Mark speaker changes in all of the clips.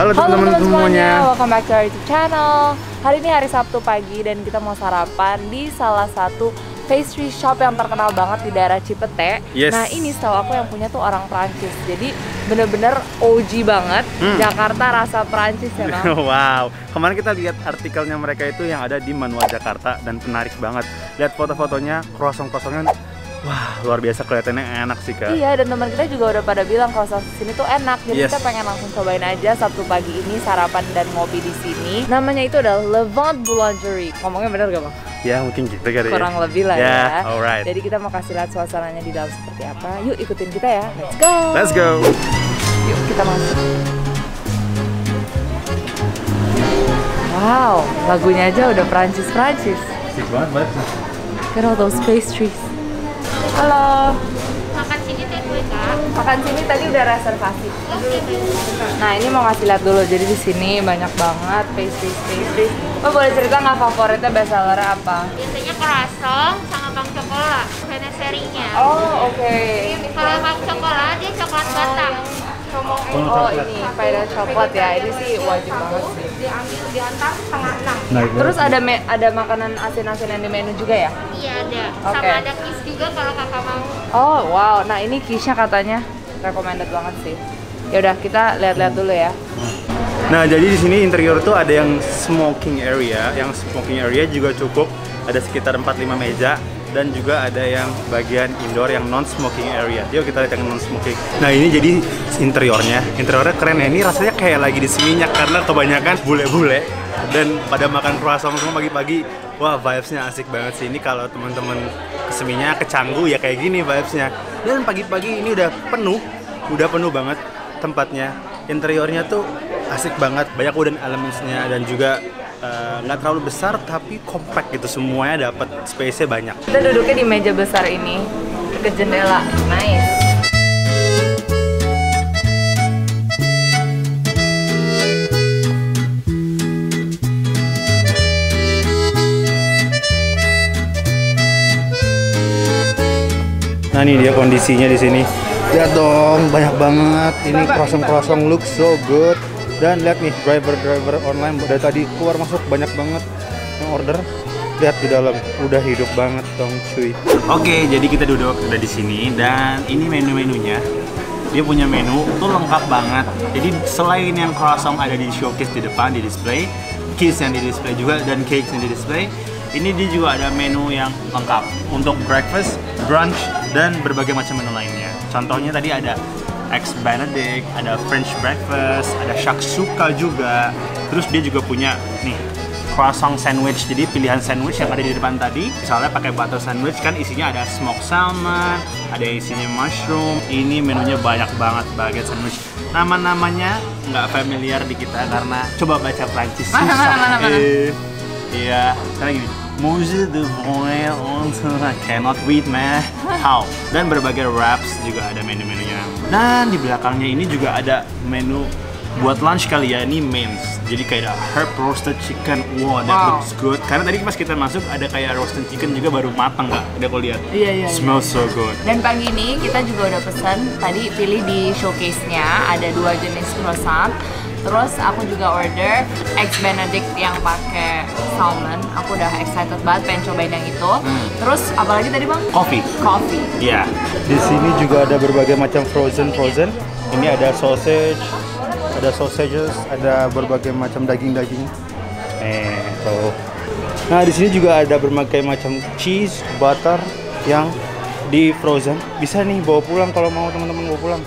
Speaker 1: Halo teman-teman semuanya.
Speaker 2: welcome back to our YouTube channel. Hari ini hari Sabtu pagi dan kita mau sarapan di salah satu pastry shop yang terkenal banget di daerah Cipete.
Speaker 1: Yes.
Speaker 2: Nah ini setahu aku yang punya tuh orang Prancis. Jadi bener-bener OG banget.
Speaker 1: Hmm.
Speaker 2: Jakarta rasa Prancis ya bang.
Speaker 1: wow, kemarin kita lihat artikelnya mereka itu yang ada di Manual Jakarta dan menarik banget. Lihat foto-fotonya, croissant-croissantnya, wah luar biasa kelihatannya enak sih kak.
Speaker 2: Iya dan teman kita juga udah pada bilang kalau saus sini tuh enak. Jadi
Speaker 1: Yes.
Speaker 2: kita pengen langsung cobain aja Sabtu pagi ini sarapan dan ngopi di sini. Namanya itu adalah Levant Boulangerie. Ngomongnya bener gak bang?
Speaker 1: Ya mungkin gitu kali ya.
Speaker 2: Kurang lebih lah
Speaker 1: Ya,
Speaker 2: ya.
Speaker 1: alright.
Speaker 2: Jadi kita mau kasih lihat suasananya di dalam seperti apa. Yuk ikutin kita ya. Let's go.
Speaker 1: Let's go.
Speaker 2: Yuk kita masuk. Wow, lagunya aja udah Prancis-Prancis.
Speaker 1: Asik banget banget.
Speaker 2: Look at all those pastries. Halo.
Speaker 3: makan sini teh kue kak
Speaker 2: Makan sini tadi udah reservasi. Nah ini mau ngasih lihat dulu. Jadi di sini banyak banget pastries pastries. Oh boleh cerita nggak favoritnya bestseller apa?
Speaker 3: biasanya croissant sama bang cokola veneserinya
Speaker 2: Oh oke.
Speaker 3: kalau bang cokola dia coklat batang
Speaker 2: Oh ini spider coklat ya. Ini sih wajib banget sih.
Speaker 3: diambil diantar setengah enam
Speaker 1: Nah,
Speaker 2: Terus ada me- ada makanan asin-asin yang di menu juga ya?
Speaker 3: iya ada
Speaker 2: Oke.
Speaker 3: sama ada kiss juga kalau kakak mau
Speaker 2: Oh wow. Nah ini kisha katanya recommended banget sih. Yaudah kita lihat-lihat dulu ya.
Speaker 1: Nah, jadi di sini interior tuh ada yang smoking area, yang smoking area juga cukup ada sekitar 4-5 meja dan juga ada yang bagian indoor yang non smoking area. Yuk kita lihat yang non smoking. Nah, ini jadi interiornya. Interiornya keren ya. Ini rasanya kayak lagi di seminyak karena kebanyakan bule-bule dan pada makan croissant semua pagi-pagi. Wah, vibes-nya asik banget sih. Ini kalau teman-teman ke Seminyak, ke Canggu ya kayak gini vibes-nya. Dan pagi-pagi ini udah penuh, udah penuh banget tempatnya. Interiornya tuh asik banget, banyak wooden elements-nya dan juga eh, nggak terlalu besar tapi compact gitu semuanya dapat space-nya banyak.
Speaker 2: Kita duduknya di meja besar ini ke jendela. Nice.
Speaker 1: Nah ini dia kondisinya di sini. Lihat dong, banyak banget. Ini croissant-croissant look so good. Dan lihat nih driver-driver online dari tadi keluar masuk banyak banget yang order. Lihat di dalam, udah hidup banget dong cuy. Oke, jadi kita duduk udah di sini dan ini menu-menunya. Dia punya menu tuh lengkap banget. Jadi selain yang croissant ada di showcase di depan di display, kiss yang di display juga dan cakes yang di display, ini dia juga ada menu yang lengkap untuk breakfast, brunch, dan berbagai macam menu lainnya. Contohnya tadi ada eggs benedict, ada french breakfast, ada shakshuka juga. Terus dia juga punya nih croissant sandwich. Jadi pilihan sandwich yang ada di depan tadi, misalnya pakai butter sandwich kan isinya ada smoked salmon, ada isinya mushroom. Ini menunya banyak banget bagian sandwich. Nama-namanya nggak familiar di kita karena coba baca Prancis
Speaker 2: Mana,
Speaker 1: susah.
Speaker 2: mana, mana, mana?
Speaker 1: Eh, Iya, karena gini. Mousse de Voie I cannot read man. How? Dan berbagai wraps juga ada menu-menunya. Dan di belakangnya ini juga ada menu buat lunch kali ya, ini mains. Jadi kayak ada herb roasted chicken. Wow, that
Speaker 2: Wow.
Speaker 1: looks good. Karena tadi pas kita masuk ada kayak roasted chicken juga baru matang nggak? Udah kau lihat?
Speaker 2: Iya, iya,
Speaker 1: Smells so good.
Speaker 2: Dan pagi ini kita juga udah pesan tadi pilih di showcase-nya ada dua jenis croissant. Terus aku juga order eggs benedict yang pakai salmon. Aku udah excited banget pengen cobain yang itu. Terus apalagi tadi bang?
Speaker 1: Coffee.
Speaker 2: Coffee.
Speaker 1: Iya. Di sini juga ada berbagai macam frozen frozen. Ini ada sausage, ada sausages, ada berbagai macam daging-daging. Eh, tuh. Nah, di sini juga ada berbagai macam cheese, butter yang di frozen. Bisa nih bawa pulang kalau mau teman-teman bawa pulang.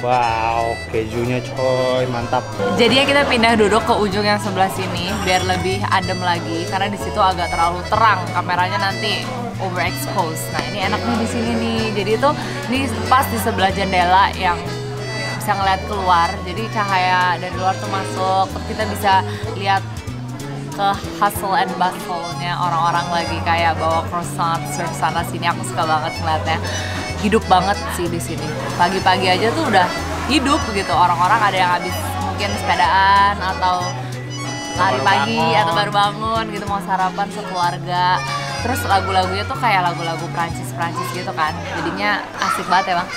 Speaker 1: Wow, kejunya coy, mantap.
Speaker 2: Jadinya kita pindah duduk ke ujung yang sebelah sini biar lebih adem lagi karena di situ agak terlalu terang kameranya nanti overexposed. Nah ini enaknya di sini nih. Jadi itu ini pas di sebelah jendela yang bisa ngeliat keluar. Jadi cahaya dari luar tuh masuk. Kita bisa lihat ke hustle and bustle-nya orang-orang lagi kayak bawa croissant, serve sana sini. Aku suka banget ngeliatnya. Hidup banget sih di sini. Pagi-pagi aja tuh udah hidup gitu. Orang-orang ada yang habis mungkin sepedaan atau lari pagi
Speaker 1: bangun.
Speaker 2: atau baru bangun gitu mau sarapan sekeluarga. Terus lagu-lagunya tuh kayak lagu-lagu Prancis-Prancis gitu kan. Jadinya asik banget ya bang.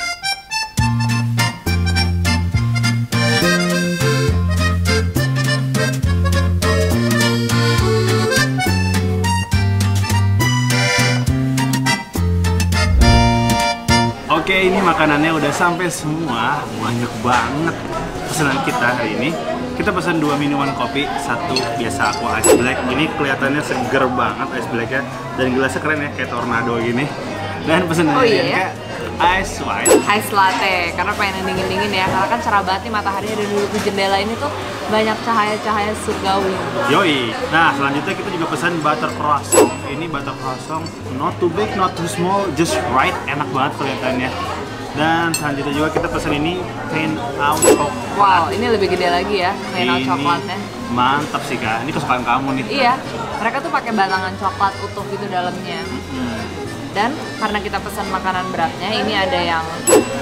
Speaker 1: Makanannya udah sampai semua, banyak banget pesanan kita hari ini. Kita pesan dua minuman kopi, satu biasa aku ice black. Ini kelihatannya seger banget ice blacknya dan gelasnya keren ya kayak tornado gini. Dan pesan
Speaker 2: Oh, iya ya?
Speaker 1: Ice white.
Speaker 2: Ice latte, karena pengen yang dingin-dingin ya Karena kan cerah banget nih matahari ada dulu di jendela ini tuh Banyak cahaya-cahaya surgawi
Speaker 1: Yoi. Nah, selanjutnya kita juga pesan butter croissant. Ini butter croissant not too big, not too small, just right. Enak banget kelihatannya. Dan selanjutnya juga kita pesan ini plain out coklat.
Speaker 2: Wow, ini lebih gede lagi ya Plain out coklatnya
Speaker 1: Mantap sih kak. Ini kesukaan kamu nih.
Speaker 2: Iya, mereka tuh pakai batangan coklat utuh gitu dalamnya
Speaker 1: Hmm.
Speaker 2: Dan karena kita pesan makanan beratnya, ini ada yang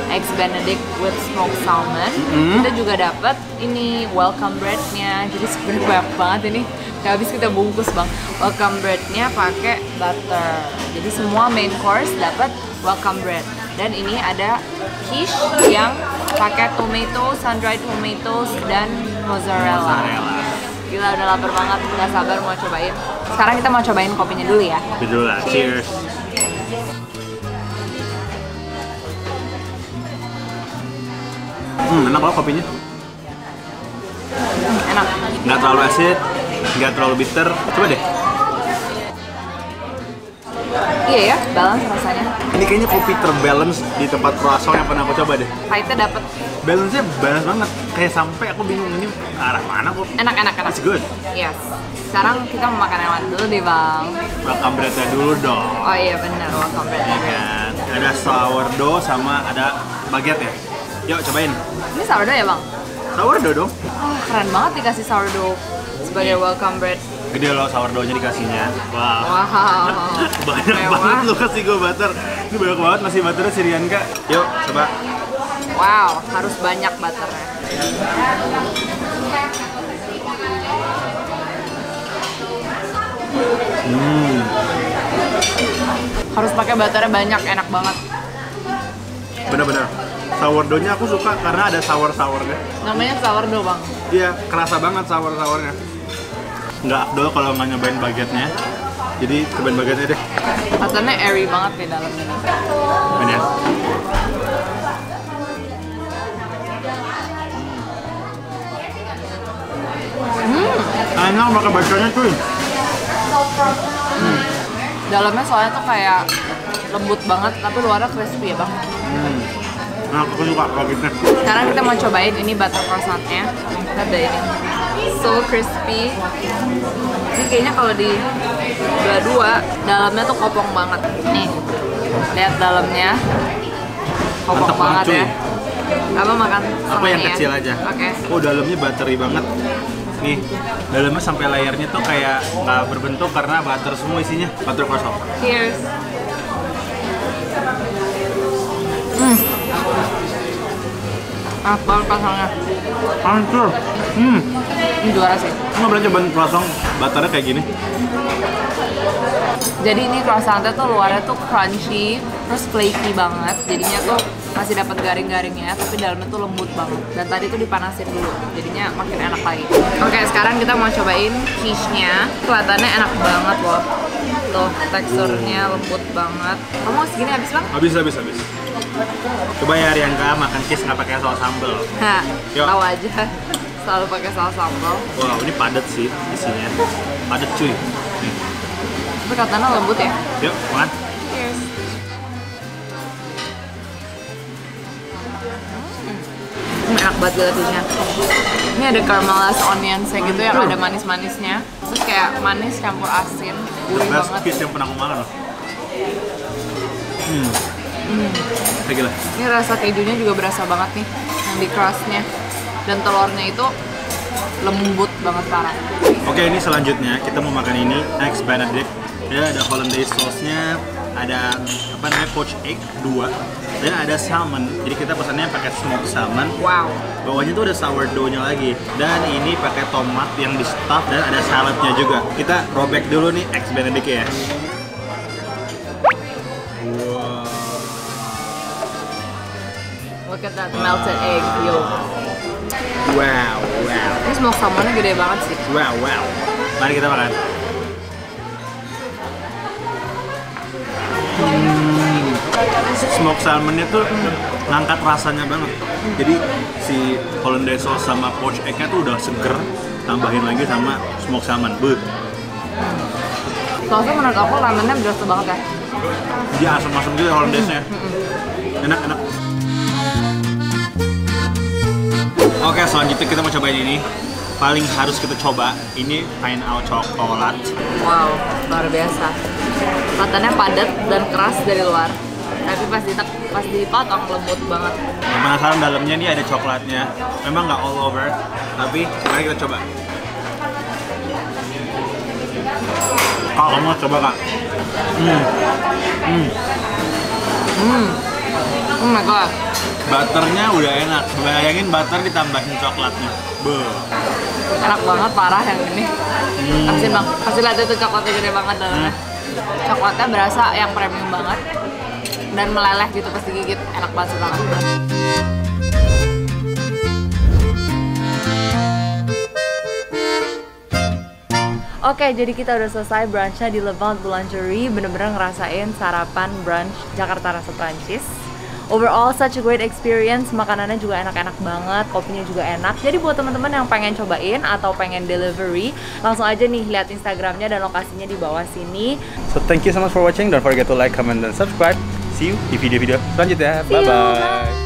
Speaker 2: eggs benedict with smoked salmon.
Speaker 1: Hmm.
Speaker 2: Kita juga dapat ini welcome breadnya. Jadi sebenarnya banyak banget ini. Gak habis kita bungkus bang. Welcome breadnya pakai butter. Jadi semua main course dapat welcome bread. Dan ini ada quiche yang pakai tomato, sun dried tomatoes dan mozzarella.
Speaker 1: Mozzarella.
Speaker 2: Gila udah lapar banget, nggak sabar mau cobain. Sekarang kita mau cobain kopinya dulu ya.
Speaker 1: Betul lah. Cheers. Hmm, enak loh kopinya.
Speaker 2: Hmm, enak.
Speaker 1: Nggak terlalu asid, nggak terlalu bitter. Coba deh.
Speaker 2: Iya ya, balance rasanya.
Speaker 1: Ini kayaknya kopi terbalance di tempat croissant yang pernah aku coba deh.
Speaker 2: Pahitnya dapet
Speaker 1: Balance-nya balance banget. Kayak sampai aku bingung ini arah mana kok.
Speaker 2: enak enak enak.
Speaker 1: It's good.
Speaker 2: Yes. Sekarang kita mau makan yang dulu deh bang.
Speaker 1: Welcome bread-nya dulu dong.
Speaker 2: Oh iya benar, welcome bread.
Speaker 1: Ya kan? Ada sourdough sama ada baguette ya. Yuk cobain.
Speaker 2: Ini sourdough ya bang?
Speaker 1: Sourdough dong.
Speaker 2: Wah keren banget dikasih sourdough sebagai welcome bread.
Speaker 1: Gede loh sourdough-nya dikasihnya. Wah.
Speaker 2: Wow.
Speaker 1: banyak
Speaker 2: Mewah.
Speaker 1: banget lu kasih gue butter. Ini banyak banget masih butternya si Rianka. Yuk coba.
Speaker 2: Wow, harus banyak butternya.
Speaker 1: Hmm.
Speaker 2: Harus pakai butternya banyak, enak banget.
Speaker 1: Bener-bener. Sourdough-nya aku suka karena ada sour-sournya.
Speaker 2: Namanya sourdough bang.
Speaker 1: Iya, kerasa banget sour-sournya. Nggak afdol kalau nggak nyobain baguette-nya. Jadi cobain baguette-nya deh.
Speaker 2: Rasanya airy banget di dalamnya.
Speaker 1: Ini ya. Hmm. Enak pakai bacanya cuy.
Speaker 2: Dalamnya soalnya tuh kayak lembut banget, tapi luarnya crispy ya bang.
Speaker 1: Hmm. Nah, aku suka baguette-nya.
Speaker 2: Sekarang kita mau cobain ini butter croissantnya. Lihat deh ini. So crispy. Ini kayaknya kalau di dua-dua, dalamnya tuh kopong banget. Nih, lihat dalamnya. Kopong
Speaker 1: Mantap
Speaker 2: banget ya. Apa makan
Speaker 1: Apa yang
Speaker 2: ya?
Speaker 1: kecil aja?
Speaker 2: Oke.
Speaker 1: Oh, dalamnya buttery banget. Nih, dalamnya sampai layarnya tuh kayak nggak berbentuk karena butter semua isinya. Butter croissant.
Speaker 2: Cheers. Ah, banget pasangnya.
Speaker 1: Hancur. Hmm.
Speaker 2: Ini juara sih.
Speaker 1: Nggak pernah cobain croissant butternya kayak gini.
Speaker 2: Jadi ini croissantnya tuh luarnya tuh crunchy, terus flaky banget. Jadinya tuh masih dapat garing-garingnya, tapi dalamnya tuh lembut banget. Dan tadi tuh dipanasin dulu, jadinya makin enak lagi. Oke, sekarang kita mau cobain quiche-nya. Kelihatannya enak banget loh. Tuh, teksturnya lembut banget. Kamu segini habis bang?
Speaker 1: Habis, habis, habis. Coba ya Rianka makan kiss nggak pakai saus sambal.
Speaker 2: Hah, tahu aja. Selalu pakai saus sambal.
Speaker 1: Wow, ini padat sih isinya. Padat cuy. Nih.
Speaker 2: Tapi katanya lembut ya.
Speaker 1: Yuk, makan.
Speaker 2: Cheers. Hmm, enak banget gelatinnya. Ini ada caramelized onions kayak gitu yang ada manis-manisnya. Terus kayak manis campur asin, gurih
Speaker 1: best
Speaker 2: banget.
Speaker 1: kiss yang pernah aku makan loh. Hmm. Kayak gila.
Speaker 2: Ini rasa kejunya juga berasa banget nih, yang di crustnya. Dan telurnya itu lembut banget parah.
Speaker 1: Oke, ini selanjutnya kita mau makan ini eggs benedict. Ya, ada hollandaise sauce-nya, ada apa namanya poached egg dua, dan ada salmon. Jadi kita pesannya pakai smoked salmon.
Speaker 2: Wow.
Speaker 1: Bawahnya tuh ada sourdough-nya lagi. Dan ini pakai tomat yang di stuff dan ada saladnya juga. Kita robek dulu nih eggs benedict ya.
Speaker 2: Look at that melted egg yolk.
Speaker 1: Wow, wow.
Speaker 2: Ini smoked salmonnya gede banget sih.
Speaker 1: Wow, wow. Mari kita makan. Hmm. smoke salmonnya tuh ngangkat rasanya banget. Jadi si hollandaise sauce sama poached egg-nya tuh udah seger, tambahin lagi sama smoke salmon. But
Speaker 2: Soalnya menurut aku ramennya berasa banget ya.
Speaker 1: dia asam-asam gitu hollandaise-nya. Enak, selanjutnya kita mau cobain ini. Paling harus kita coba ini pineapple coklat.
Speaker 2: Wow, luar biasa. Kelihatannya padat dan keras dari luar. Tapi pas ditek, pas dipotong lembut banget.
Speaker 1: Penasaran dalamnya nih ada coklatnya. Memang nggak all over, tapi mari kita coba. Kak, kamu mau coba kak? Hmm. Hmm.
Speaker 2: Oh my god.
Speaker 1: Butternya udah enak. Bayangin butter ditambahin coklatnya. Beuh.
Speaker 2: Enak banget parah yang ini.
Speaker 1: Hmm.
Speaker 2: Pasti bang, pasti lihat itu coklatnya gede banget dalamnya. Coklatnya berasa yang premium banget dan meleleh gitu pas digigit. Enak banget banget. Oke, jadi kita udah selesai brunchnya di Levant Boulangerie. Bener-bener ngerasain sarapan brunch Jakarta rasa Prancis. Overall, such a great experience. Makanannya juga enak-enak banget, kopinya juga enak. Jadi buat teman-teman yang pengen cobain atau pengen delivery, langsung aja nih lihat Instagramnya dan lokasinya di bawah sini.
Speaker 1: So thank you so much for watching. Don't forget to like, comment, dan subscribe. See you di video-video selanjutnya.
Speaker 2: See you,
Speaker 1: Bye-bye.
Speaker 2: bye.